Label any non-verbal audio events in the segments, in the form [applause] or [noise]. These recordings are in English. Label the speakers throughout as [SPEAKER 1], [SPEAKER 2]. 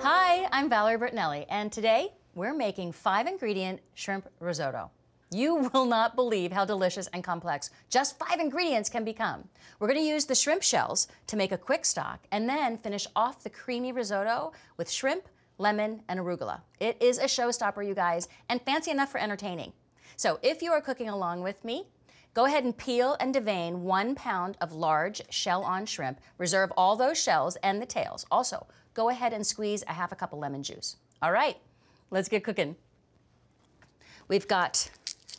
[SPEAKER 1] Hi, I'm Valerie Bertinelli, and today we're making five ingredient shrimp risotto. You [laughs] will not believe how delicious and complex just five ingredients can become. We're going to use the shrimp shells to make a quick stock and then finish off the creamy risotto with shrimp, lemon, and arugula. It is a showstopper, you guys, and fancy enough for entertaining. So if you are cooking along with me, go ahead and peel and devein one pound of large shell-on shrimp. Reserve all those shells and the tails. Also, go ahead and squeeze a half a cup of lemon juice. All right, let's get cooking. We've got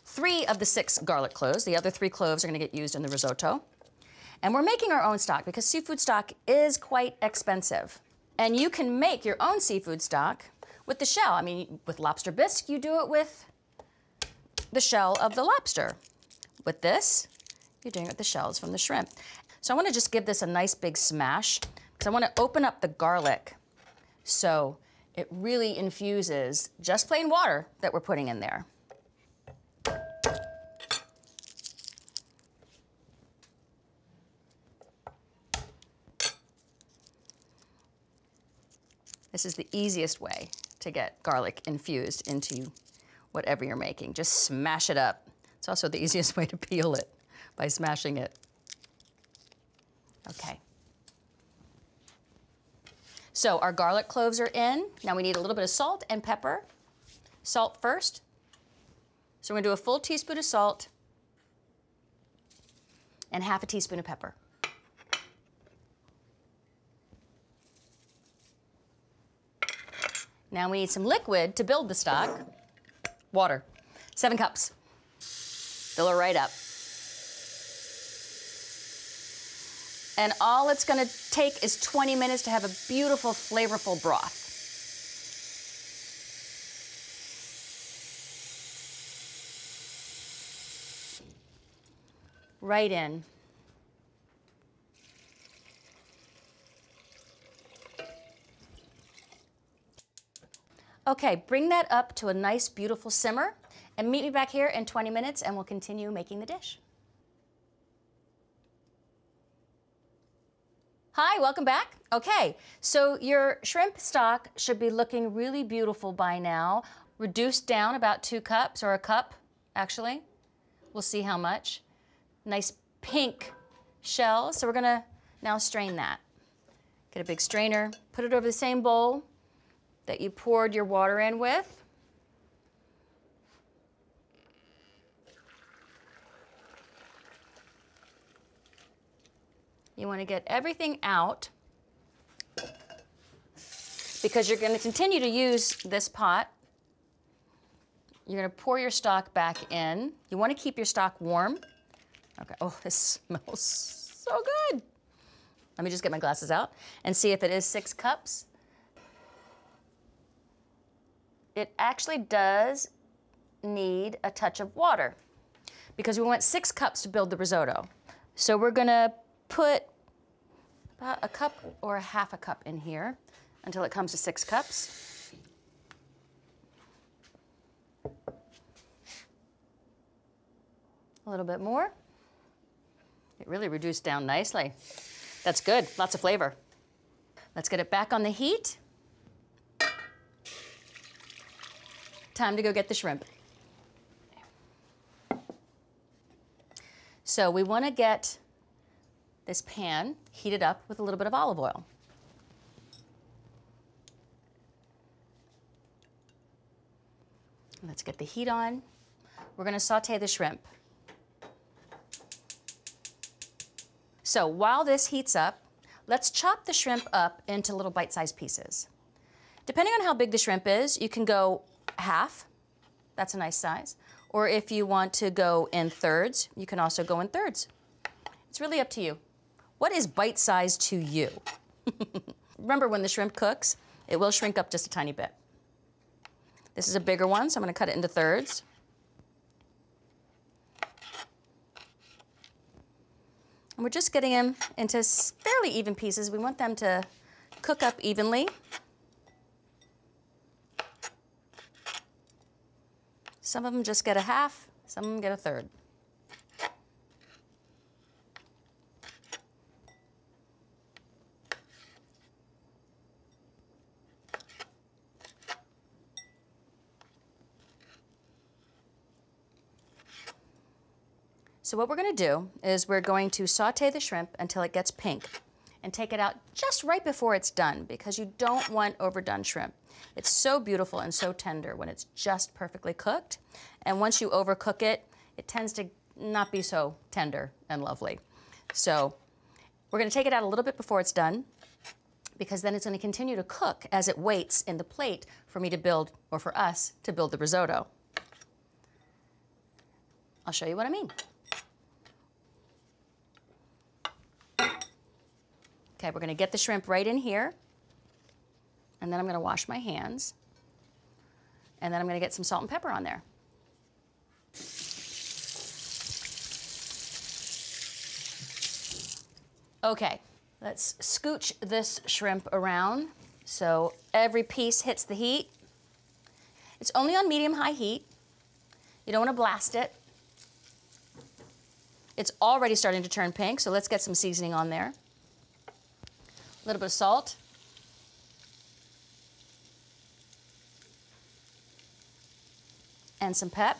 [SPEAKER 1] three of the six garlic cloves. The other three cloves are gonna get used in the risotto. And we're making our own stock because seafood stock is quite expensive. And you can make your own seafood stock with the shell. I mean, with lobster bisque, you do it with the shell of the lobster. With this, you're doing it with the shells from the shrimp. So I wanna just give this a nice big smash because I wanna open up the garlic so it really infuses just plain water that we're putting in there. This is the easiest way to get garlic infused into whatever you're making. Just smash it up. It's also the [laughs] easiest way to peel it by smashing it. Okay. So our garlic cloves are in. Now we need a little bit of salt and pepper. Salt first. So we're gonna do a full teaspoon of salt and half a teaspoon of pepper. Now we need some liquid to build the stock. Water, seven cups. Fill it right up. And all it's gonna take is 20 minutes to have a beautiful, flavorful broth. Right in. Okay, bring that up to a nice, beautiful simmer and meet me back here in 20 minutes and we'll continue making the dish. Hi, welcome back. Okay, so your shrimp stock should be looking really beautiful by now. Reduced down about two cups or a cup, actually. We'll see how much. Nice pink shell. So we're gonna now strain that. Get a big strainer, put it over the same bowl that you poured your water in with. You want to get everything out because you're going to continue to use this pot. You're going to pour your stock back in. You want to keep your stock warm. Okay, oh, this [laughs] smells so good. Let me just get my glasses out and see if it is six cups. It actually does need a touch of water because we want six cups to build the risotto. So we're gonna put about a cup or a half a cup in here until it comes to six cups. A little bit more. It really reduced down nicely. That's good, lots of flavor. Let's get it back on the heat. Time to go get the shrimp. So we want to get this pan heated up with a little bit of olive oil. Let's get the heat on. We're going to saute the shrimp. So while this heats up, let's chop the shrimp up into little bite-sized pieces. Depending on how big the shrimp is, you can go half. That's a nice size. Or if you want to go in thirds, you can also go in thirds. It's really up to you. What is bite size to you? [laughs] Remember, when the shrimp cooks, it will shrink up just a tiny bit. This is a bigger one, so I'm gonna cut it into thirds. And we're just getting them into fairly even pieces. We want them to cook up evenly. Some of them just get a half, some of them get a third. So what we're gonna do is we're going to saute the shrimp until it gets pink and take it out just right before it's done because you don't want overdone shrimp. It's so beautiful and so tender when it's just perfectly cooked. And once you overcook it, it tends to not be so tender and lovely. So we're gonna take it out a little bit before it's done because then it's gonna continue to cook as it waits in the plate for me to build, or for us to build the risotto. I'll show you what I mean. Okay, we're gonna get the shrimp right in here. And then I'm gonna wash my hands. And then I'm gonna get some salt and pepper on there. Okay, let's scooch this shrimp around so every piece hits the heat. It's only on medium-high heat. You don't want to blast it. It's already starting to turn pink, so let's get some seasoning on there. A little bit of salt. And some pep.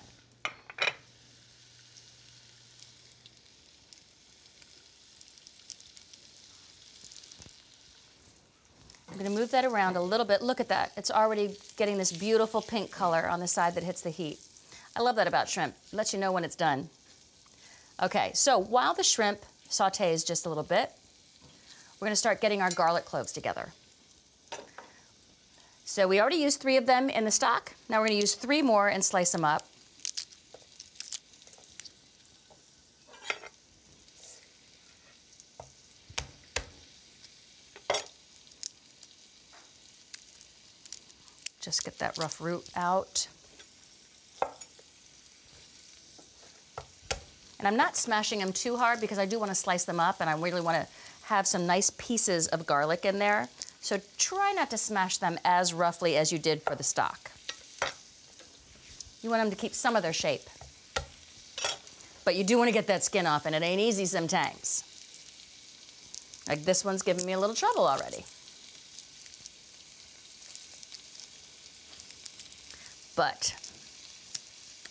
[SPEAKER 1] I'm going to move that around a little bit. Look at that. It's already getting this beautiful pink color on the side that hits the heat. I love that about shrimp. It lets you know when it's done. Okay, so while the shrimp sautés just a little bit, we're gonna start getting our garlic cloves together. So we already used three of them in the stock. Now we're gonna use three more and slice them up. Just get that rough root out. And I'm not smashing them too hard because I do want to slice them up and I really want to have some nice pieces of garlic in there. So try not to smash them as roughly as you did for the stock. You want them to keep some of their shape. But you do want to get that skin off and it ain't easy sometimes. Like this one's giving me a little trouble already. But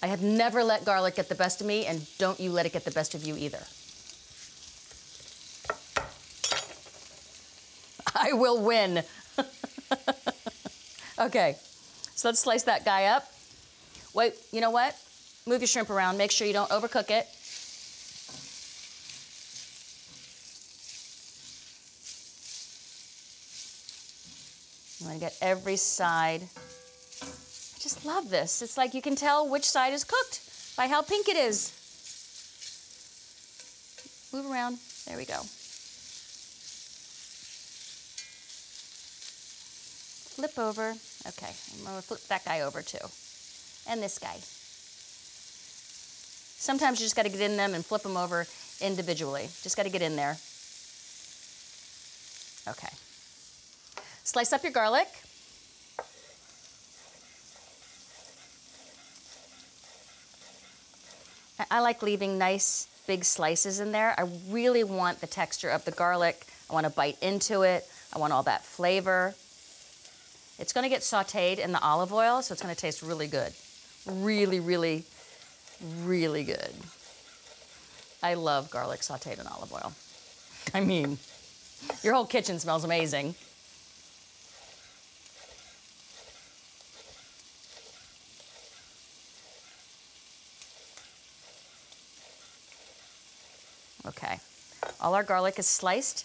[SPEAKER 1] I have never let garlic get the best of me, and don't you let it get the best of you either. I will win. [laughs] okay, so let's slice that guy up. Wait, you know what? Move your shrimp around. Make sure you don't overcook it. I'm gonna get every side I just love this. It's like you can tell which side is cooked by how pink it is. Move around. There we go. Flip over. Okay, I'm to flip that guy over too. And this guy. Sometimes you just got to get in them and flip them over individually. Just got to get in there. Okay. Slice up your garlic. I like leaving nice big slices in there. I really want the texture of the garlic. I want to bite into it. I want all that flavor. It's going to get sauteed in the olive oil, so it's going to taste really good. Really, really, really good. I love garlic sauteed in olive oil. I mean, your whole kitchen smells amazing. Okay, all our garlic is sliced.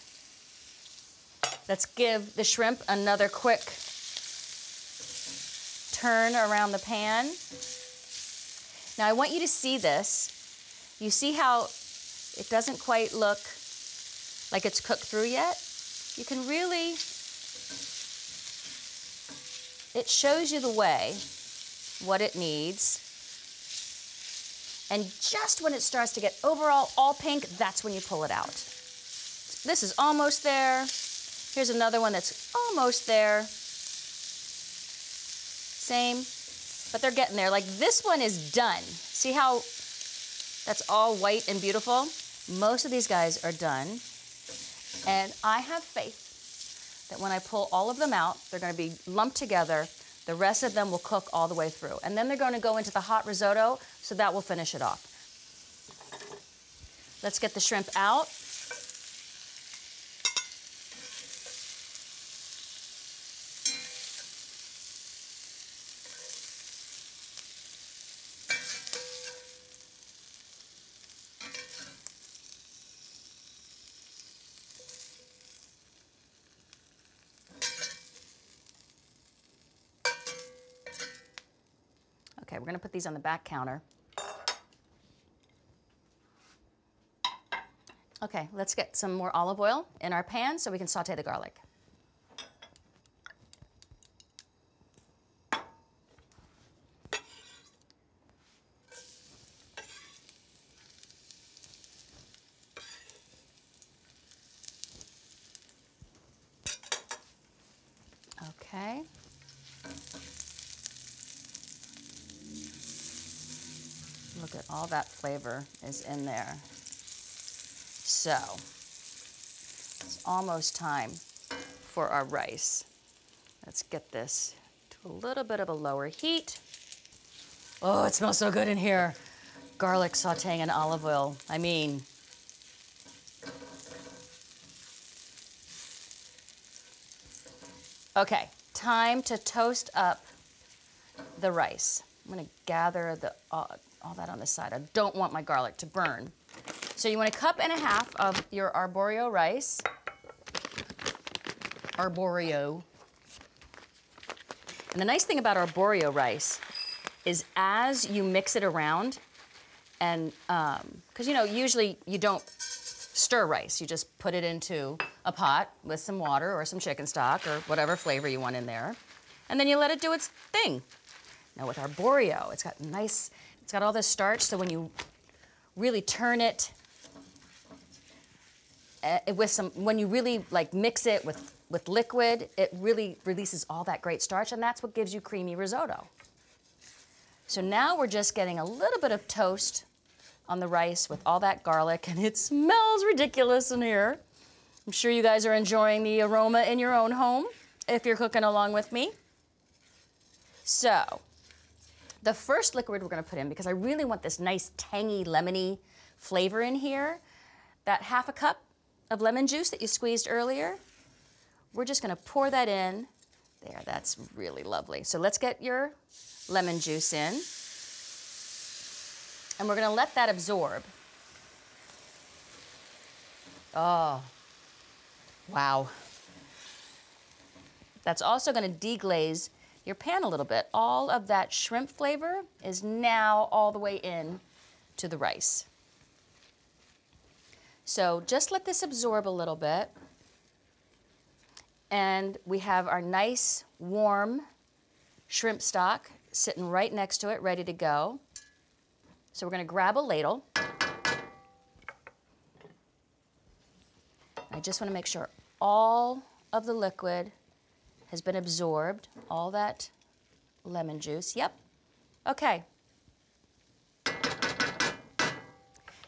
[SPEAKER 1] Let's give the shrimp another quick turn around the pan. Now I want you to see this. You see how it doesn't quite look like it's cooked through yet? You can really, it shows you the way, what it needs. And just when it starts to get overall all pink, that's when you pull it out. This is almost there. Here's another one that's almost there. Same, but they're getting there. Like this one is done. See how that's all white and beautiful? Most of these guys are done. And I have faith that when I pull all of them out, they're gonna be lumped together the rest of them will cook all the way through. And then they're going to go into the hot risotto, so that will finish it off. Let's get the shrimp out. Okay, we're gonna put on the back counter. Okay, let's get some more olive oil in our pan so we can saute the garlic. Okay. Look at all that flavor is in there. So, it's almost time for our rice. Let's get this to a little bit of a lower heat. Oh, it smells so good in here. Garlic sauteing in olive oil. I mean, okay, time to toast up the rice. I'm gonna gather the, uh, all that on the side. I don't want my garlic to burn. So you want a cup and a half of your arborio rice. Arborio. And the nice thing about arborio rice is as you mix it around, and because um, you know usually you don't stir rice, you just put it into a pot with some water or some chicken stock or whatever flavor you want in there, and then you let it do its thing. Now with arborio, it's got nice, it's got all this starch, so when you really turn it uh, with some, when you really like mix it with, with liquid, it really releases all that great starch and that's what gives you creamy risotto. So now we're just getting a little bit of toast on the rice with all that garlic and it smells ridiculous in here. I'm sure you guys are enjoying the aroma in your own home if you're cooking along with me. So, the first liquid we're gonna put in, because I really want this nice tangy, lemony flavor in here, that half a cup of lemon juice that you squeezed earlier, we're just gonna pour that in. There, that's really lovely. So let's get your lemon juice in. And we're gonna let that absorb. Oh, wow. That's also gonna deglaze your pan a little bit. All of that shrimp flavor is now all the way in to the rice. So just let this absorb a little bit. And we have our nice warm shrimp stock sitting right next to it, ready to go. So we're gonna grab a ladle. I just wanna make sure all of the liquid has been absorbed, all that lemon juice. Yep. Okay.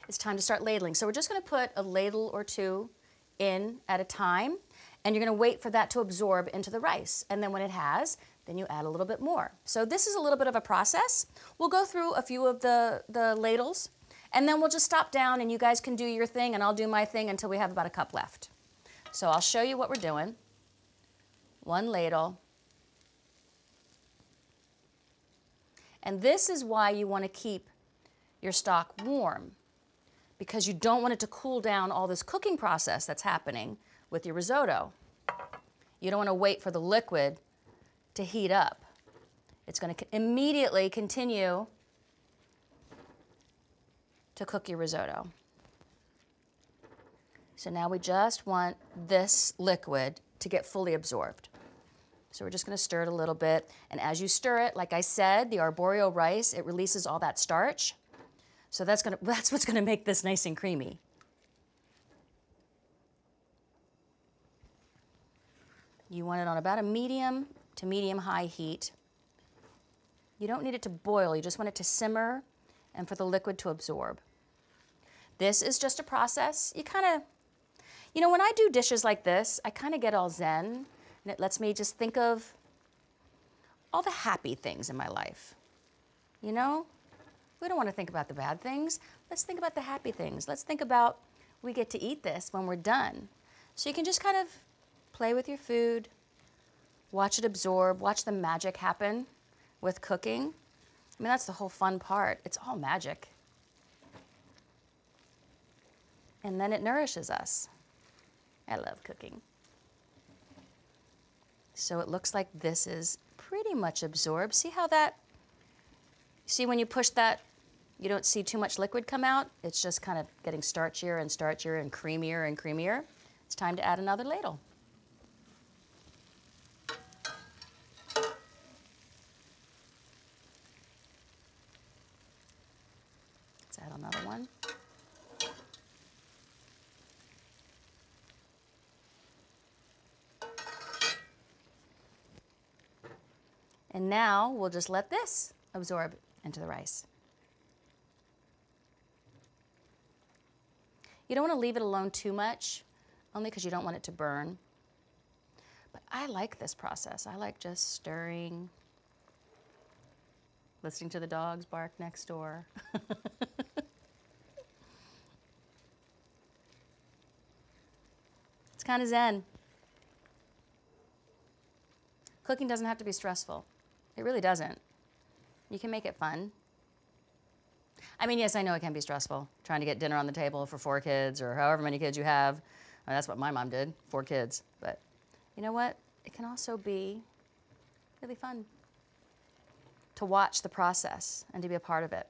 [SPEAKER 1] It's time to start ladling. So we're just gonna put a ladle or two in at a time, and you're gonna wait for that to absorb into the rice. And then when it has, then you add a little bit more. So this is a little bit of a process. We'll go through a few of the, the ladles, and then we'll just stop down and you guys can do your thing and I'll do my thing until we have about a cup left. So I'll show you what we're doing one ladle. And this is why you want to keep your stock warm because you don't want it to cool down all this cooking process that's happening with your risotto. You don't want to wait for the liquid to heat up. It's going to immediately continue to cook your risotto. So now we just want this liquid to get fully absorbed. So we're just gonna stir it a little bit. And as you stir it, like I said, the arborio rice, it releases all that starch. So that's, gonna, [laughs] that's what's gonna make this nice and creamy. You want it on about a medium to medium high heat. You don't need it to boil, you just want it to simmer and for the liquid to absorb. This is just a process. You kind of, you know, when I do dishes like this, I kind of get all zen and it lets me just think of all the happy things in my life. You know? We don't want to think about the bad things. Let's think about the happy things. Let's think about we get to eat this when we're done. So you can just kind of play with your food, watch it absorb, watch the magic happen with cooking. I mean, that's the whole fun part. It's all magic. And then it nourishes us. I love cooking. So it looks like this is pretty much absorbed. See how that, see when you push that, you don't see too much liquid come out? It's just kind of getting starchier and starchier and creamier and creamier. It's time to add another ladle. Let's add another one. And now we'll just let this absorb into the rice. You don't want to leave it alone too much, only because you don't want it to burn. But I like this process. I like just stirring, listening to the dogs bark next door. [laughs] it's kind of zen. Cooking doesn't have to be stressful. It really doesn't. You can make it fun. I mean, yes, I know it can be stressful trying to get dinner on the table for four kids or however many kids you have. I mean, that's what my mom did, four kids. But you know what? It can also be really fun to watch the process and to be a part of it.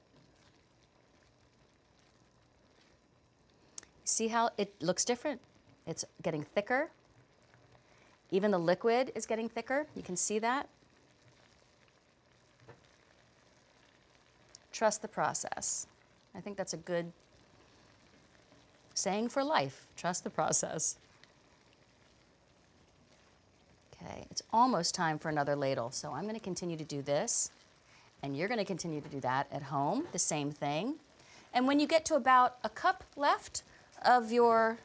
[SPEAKER 1] See how it looks different? It's getting thicker. Even the liquid is getting thicker. You can see that. Trust the process. I think that's a good saying for life. Trust the process. Okay, it's almost time for another ladle. So I'm going to continue to do this. And you're going to continue to do that at home, the same thing. And when you get to about a cup left of your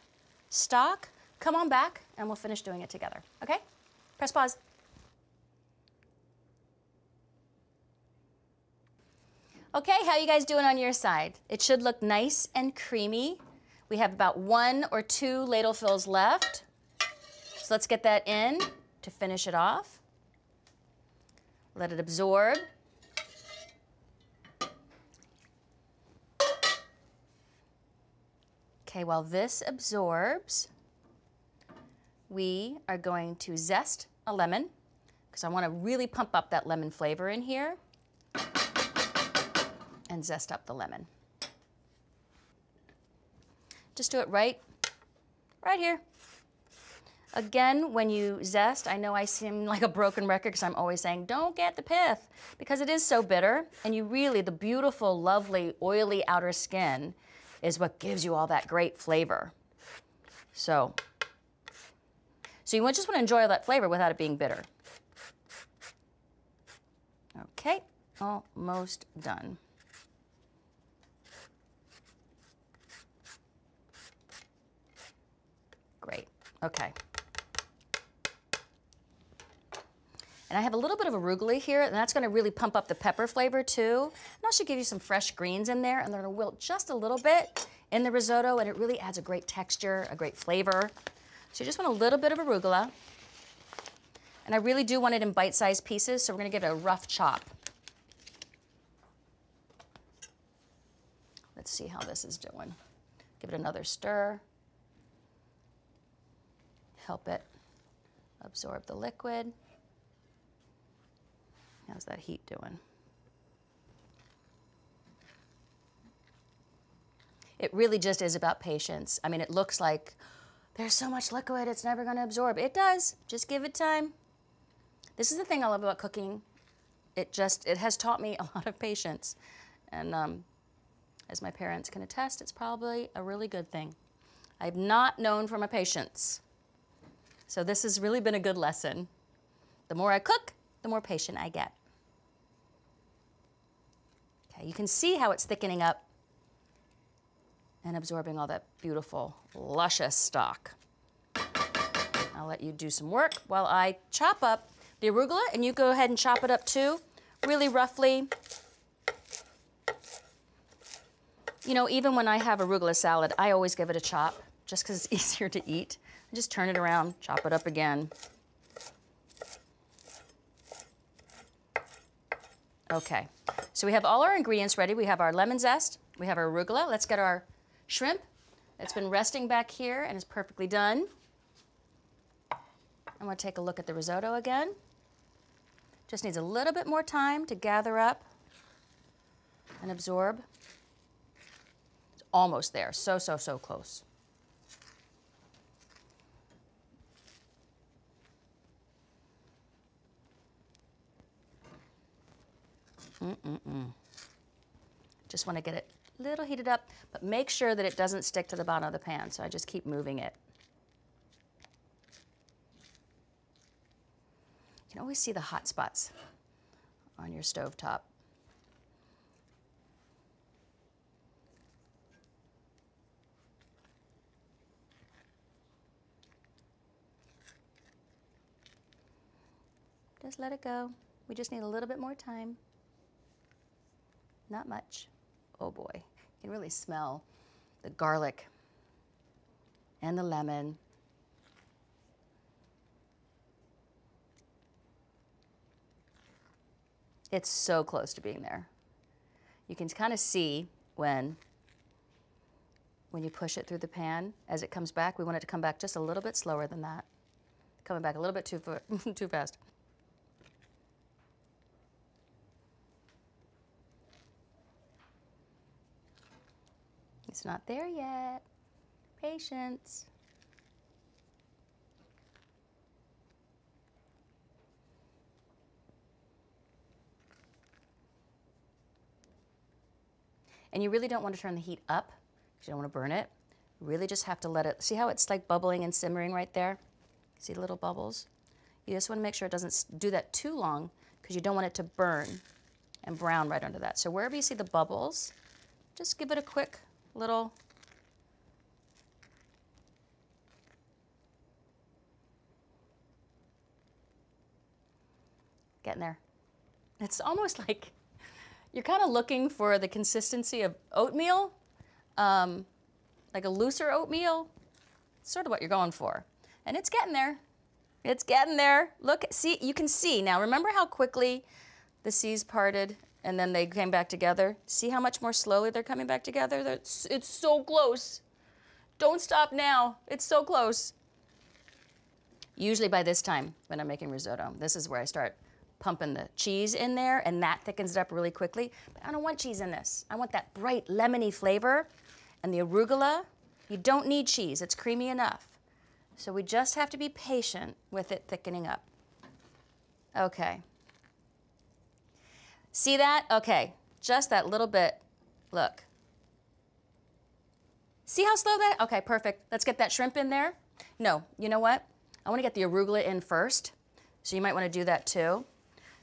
[SPEAKER 1] stock, come on back and we'll finish doing it together. Okay? Press pause. Okay, how you guys doing on your side? It should look nice and creamy. We have about one or two ladle fills left. So let's get that in to finish it off. Let it absorb. Okay, while this absorbs, we are going to zest a lemon because I want to really pump up that lemon flavor in here and zest up the lemon. Just do it right, right here. Again, when you zest, I know I seem like a broken record because I'm always saying, don't get the pith because it is so bitter. And you really, the beautiful, lovely, oily outer skin is what gives you all that great flavor. So, so you just want to enjoy all that flavor without it being bitter. Okay, almost done. Great, okay. And I have a little bit of arugula here, and that's gonna really pump up the pepper flavor too. And also give you some fresh greens in there, and they're gonna wilt just a little bit in the risotto, and it really adds a great texture, a great flavor. So you just want a little bit of arugula. And I really do want it in bite-sized pieces, so we're gonna give it a rough chop. Let's see how this is doing. Give it another stir help it absorb the liquid. How's that heat doing? It really just is about patience. I mean, it looks like there's so much liquid, it's never going to absorb. It does. Just give it time. This is the thing I love about cooking. It just, it has taught me [laughs] a lot of patience. And um, as my parents can attest, it's probably a really good thing. I've not known for my patience. So this has really been a good lesson. The more I cook, the more patient I get. Okay, you can see how it's thickening up and absorbing all that beautiful, luscious stock. I'll let you do some work while I chop up the arugula, and you go ahead and chop it up too, really roughly. You know, even when I have arugula salad, I always give it a chop just because it's [laughs] easier to eat. Just turn it around, chop it up again. Okay, so we have all our ingredients ready. We have our lemon zest, we have our arugula. Let's get our shrimp that's been resting back here and is perfectly done. I'm gonna take a look at the risotto again. Just needs a little bit more time to gather up and absorb. It's almost there, so, so, so close. Mm-mm-mm. Just want to get it a little heated up, but make sure that it doesn't stick to the bottom of the pan, so I just keep moving it. You can always see the hot spots on your stove top. Just let it go. We just need a little bit more time. Not much. Oh boy, you can really smell the garlic and the lemon. It's so close to being there. You can kind of see when when you push it through the pan as it comes back. We want it to come back just a little bit slower than that. Coming back a little bit too, [laughs] too fast. It's not there yet. Patience. And you really don't want to turn the heat up because you don't want to burn it. You really just have to let it, see how it's like bubbling and simmering right there? See the little bubbles? You just want to make sure it doesn't do that too long because you don't want it to burn and brown right under that. So wherever you see the bubbles, just give it a quick little getting there. It's almost like you're kind of looking for the consistency of oatmeal, um, like a looser oatmeal. It's sort of what you're going for. And it's getting there. It's getting there. Look, see, you can see now. Remember how quickly the seas parted and then they came back together. See how much more slowly they're coming back together? It's, it's so close. Don't stop now. It's so close. Usually by this time when I'm making risotto, this is where I start pumping the cheese in there and that thickens it up really quickly. But I don't want cheese in this. I want that bright lemony flavor and the arugula. You don't need cheese, it's creamy enough. So we just have to be patient with it thickening up. Okay. See that? Okay, just that little bit. Look. See how slow that? Okay, perfect. Let's get that shrimp in there. No, you know what? I want to get the arugula in first. So you might want to do that too.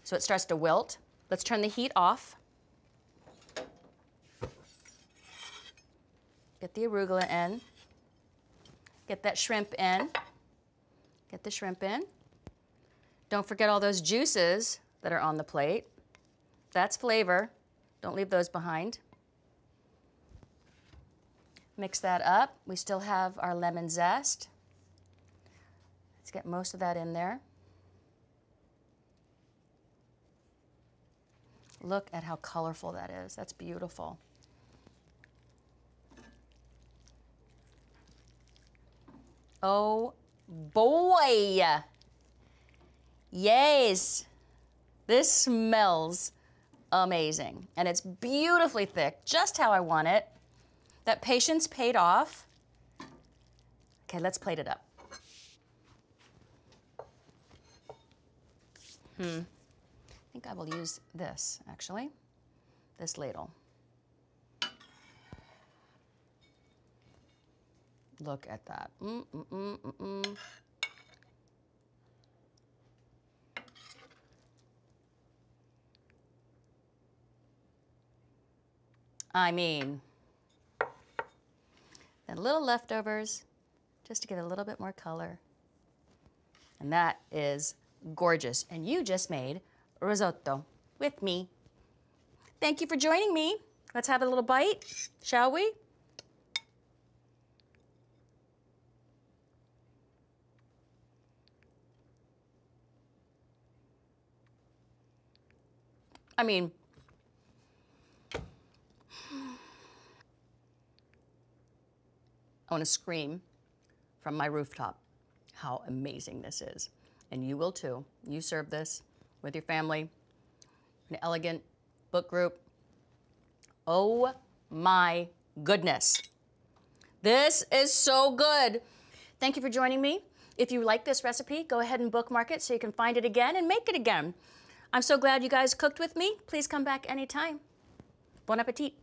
[SPEAKER 1] So it starts to wilt. Let's turn the heat off. Get the arugula in. Get that shrimp in. Get the shrimp in. Don't forget all those juices that are on the plate. That's flavor. Don't leave those behind. Mix that up. We still have our lemon zest. Let's get most of that in there. Look at how colorful that is. That's beautiful. Oh boy. Yes. This smells amazing. And it's beautifully thick, just how I want it. That patience paid off. Okay, let's plate it up. Hmm. I think I will use this, actually, this ladle. Look at that. Mm -mm -mm I mean, then little leftovers just to get a little bit more color. And that is gorgeous. And you just made risotto with me. Thank you for joining me. Let's have a little bite, shall we? I mean, Want to scream from my rooftop how amazing this is. And you will too. You serve this with your family, an elegant book group. Oh my goodness. This is so good. Thank you for joining me. If you like this recipe, go ahead and bookmark it so you can find it again and make it again. I'm so glad you guys cooked with me. Please come back anytime. Bon appetit.